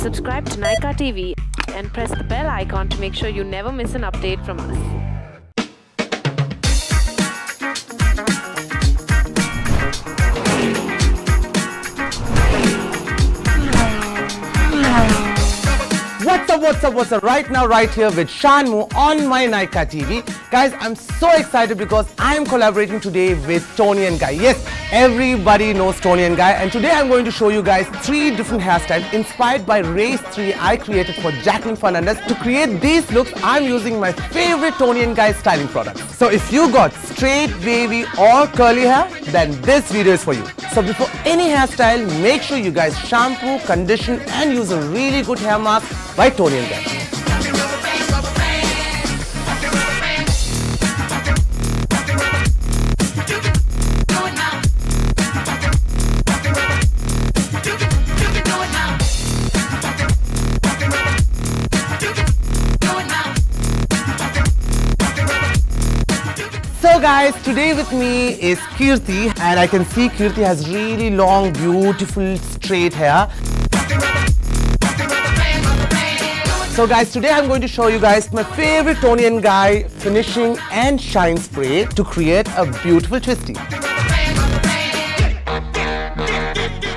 Subscribe to Nykaa TV and press the bell icon to make sure you never miss an update from us. Up, what's up, what's up? Right now, right here with ShaanMu on my Nykaa TV. Guys, I'm so excited because I'm collaborating today with Toni and Guy. Yes, everybody knows Toni and Guy. And today I'm going to show you guys three different hairstyles inspired by Race 3 I created for Jacqueline Fernandez. To create these looks, I'm using my favorite Toni and Guy styling products. So if you got straight, wavy or curly hair, then this video is for you. So before any hairstyle, make sure you guys shampoo, condition and use a really good hair mask by Toni and. Guys, today with me is Kirti and I can see Kirti has really long, beautiful, straight hair. So guys, today I'm going to show you guys my favorite Toni and Guy finishing and shine spray to create a beautiful twisty.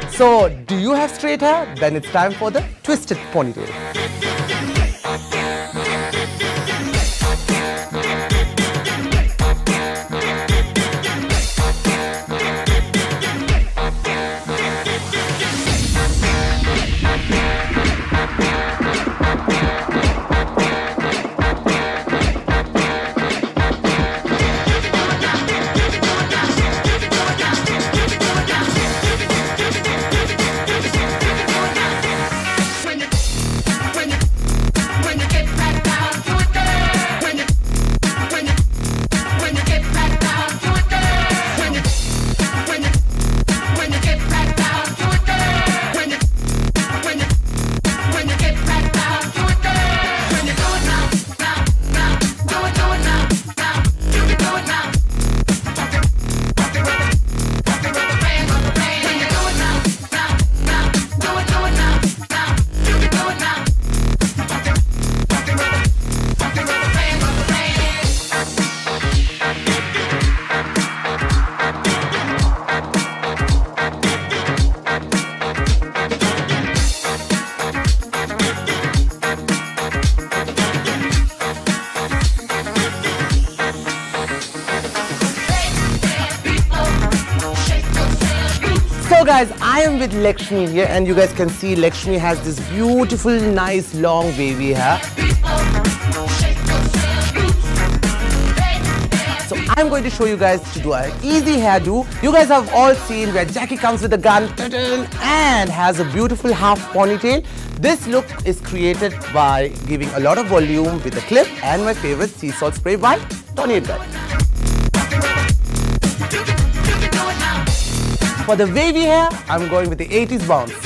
So, do you have straight hair? Then it's time for the twisted ponytail. So guys, I am with Lakshmi here and you guys can see Lakshmi has this beautiful, nice, long, wavy hair. So I'm going to show you guys to do an easy hairdo. You guys have all seen where Jackie comes with a gun and has a beautiful half ponytail. This look is created by giving a lot of volume with a clip and my favorite sea salt spray by Toni and For the wavy hair, I'm going with the 80s bounce.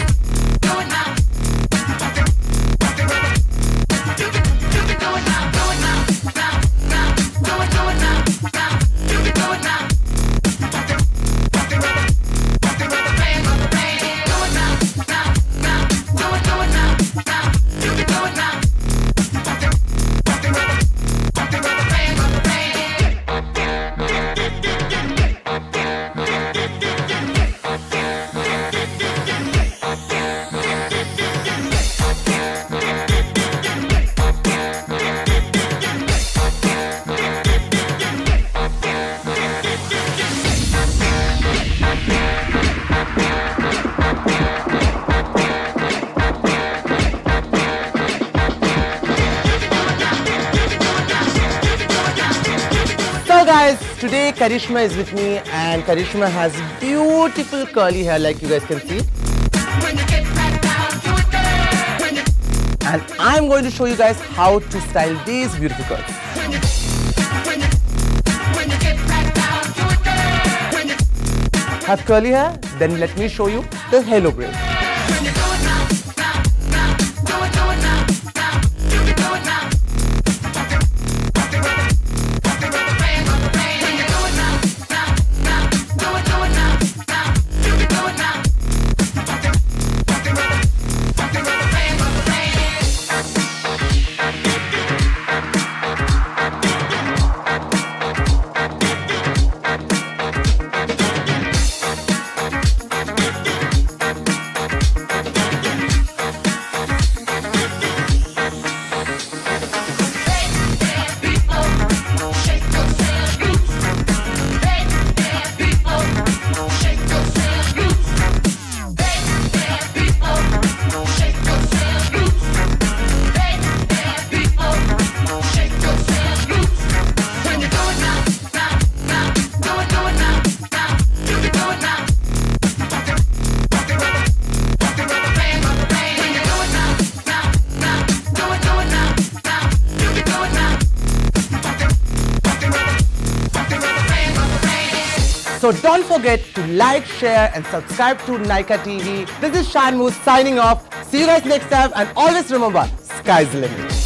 Today Karishma is with me and Karishma has beautiful curly hair like you guys can see. And I'm going to show you guys how to style these beautiful curls. Have curly hair? Then let me show you the halo braid. So don't forget to like, share, and subscribe to Nykaa TV. This is ShaanMu signing off. See you guys next time, and always remember, sky's the limit.